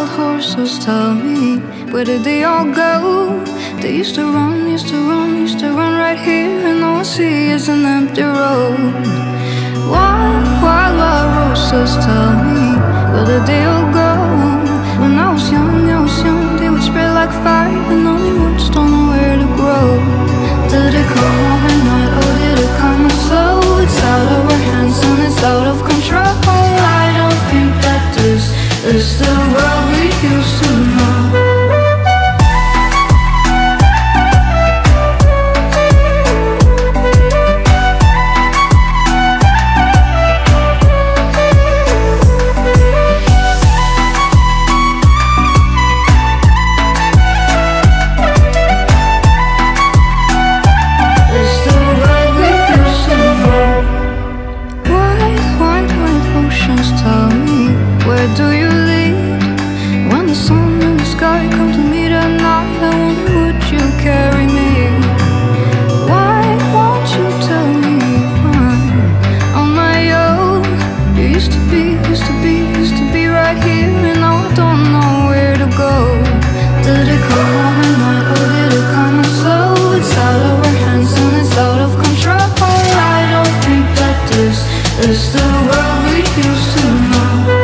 wild horses tell me Where did they all go? They used to run, used to run, used to run right here And all I see is an empty road Wild, wild, wild roses tell me Where did they all go? When I was young, I was young They would spread like fire And only roots don't know where to grow Did it come overnight or did it come slow? It's out of our hands and it's out of control I don't think that this is the It's the world we used to know.